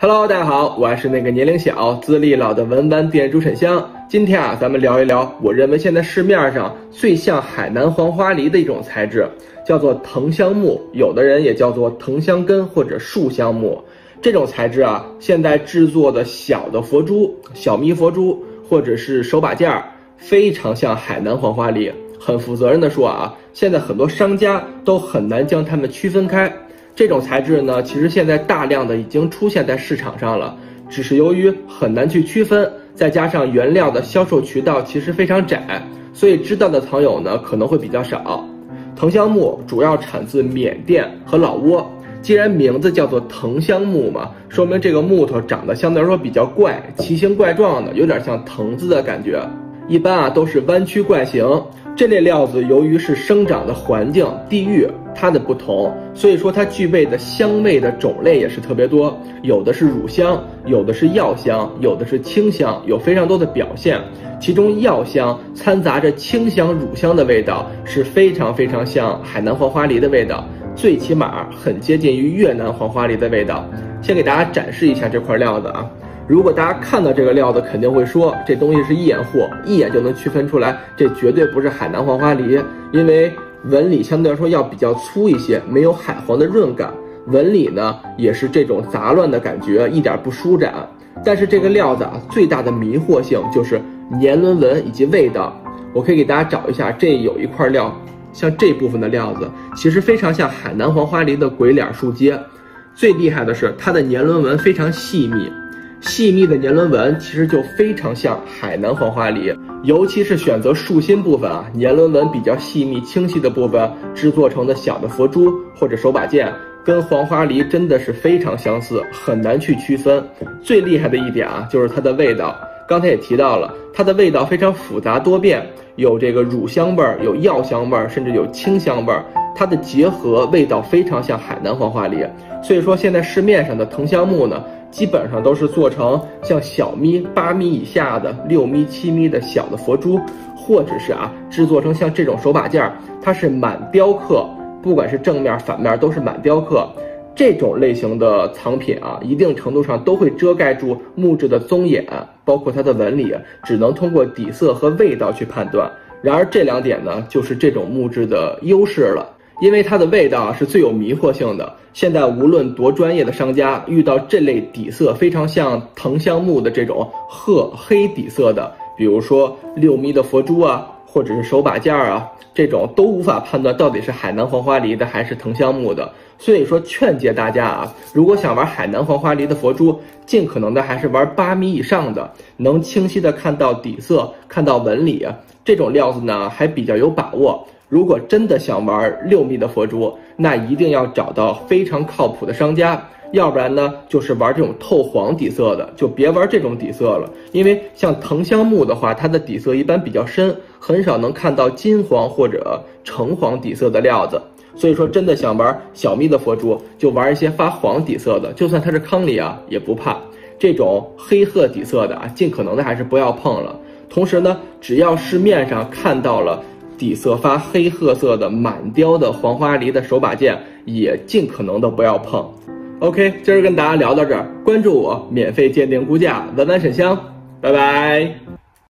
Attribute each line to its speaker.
Speaker 1: Hello，大家好，我还是那个年龄小、资历老的文玩店主沈香。今天啊，咱们聊一聊我认为现在市面上最像海南黄花梨的一种材质，叫做藤香木，有的人也叫做藤香根或者树香木。这种材质啊，现在制作的小的佛珠、小咪佛珠或者是手把件儿，非常像海南黄花梨。很负责任的说啊，现在很多商家都很难将它们区分开。这种材质呢，其实现在大量的已经出现在市场上了，只是由于很难去区分，再加上原料的销售渠道其实非常窄，所以知道的藏友呢可能会比较少。藤香木主要产自缅甸和老挝，既然名字叫做藤香木嘛，说明这个木头长得相对来说比较怪，奇形怪状的，有点像藤子的感觉。一般啊都是弯曲怪形。这类料子由于是生长的环境地域它的不同，所以说它具备的香味的种类也是特别多，有的是乳香，有的是药香，有的是清香，有非常多的表现。其中药香掺杂着清香、乳香的味道，是非常非常像海南黄花梨的味道，最起码很接近于越南黄花梨的味道。先给大家展示一下这块料子啊。如果大家看到这个料子，肯定会说这东西是一眼货，一眼就能区分出来，这绝对不是海南黄花梨，因为纹理相对来说要比较粗一些，没有海黄的润感，纹理呢也是这种杂乱的感觉，一点不舒展。但是这个料子啊，最大的迷惑性就是年轮纹以及味道。我可以给大家找一下，这有一块料，像这部分的料子，其实非常像海南黄花梨的鬼脸树阶。最厉害的是它的年轮纹非常细密。细密的年轮纹其实就非常像海南黄花梨，尤其是选择树心部分啊，年轮纹比较细密清晰的部分制作成的小的佛珠或者手把件，跟黄花梨真的是非常相似，很难去区分。最厉害的一点啊，就是它的味道。刚才也提到了，它的味道非常复杂多变，有这个乳香味儿，有药香味儿，甚至有清香味儿。它的结合味道非常像海南黄花梨，所以说现在市面上的藤香木呢。基本上都是做成像小咪八米以下的六米七米的小的佛珠，或者是啊制作成像这种手把件儿，它是满雕刻，不管是正面反面都是满雕刻。这种类型的藏品啊，一定程度上都会遮盖住木质的棕眼，包括它的纹理，只能通过底色和味道去判断。然而这两点呢，就是这种木质的优势了。因为它的味道是最有迷惑性的。现在无论多专业的商家，遇到这类底色非常像藤香木的这种褐黑底色的，比如说六米的佛珠啊，或者是手把件儿啊，这种都无法判断到底是海南黄花梨的还是藤香木的。所以说，劝诫大家啊，如果想玩海南黄花梨的佛珠，尽可能的还是玩八米以上的，能清晰的看到底色、看到纹理，这种料子呢还比较有把握。如果真的想玩六米的佛珠，那一定要找到非常靠谱的商家，要不然呢，就是玩这种透黄底色的，就别玩这种底色了。因为像藤香木的话，它的底色一般比较深，很少能看到金黄或者橙黄底色的料子。所以说，真的想玩小蜜的佛珠，就玩一些发黄底色的，就算它是康里啊，也不怕。这种黑褐底色的啊，尽可能的还是不要碰了。同时呢，只要市面上看到了。底色发黑褐色的满雕的黄花梨的手把件，也尽可能的不要碰。OK，今儿跟大家聊到这儿，关注我，免费鉴定估价，文玩沈香，拜拜。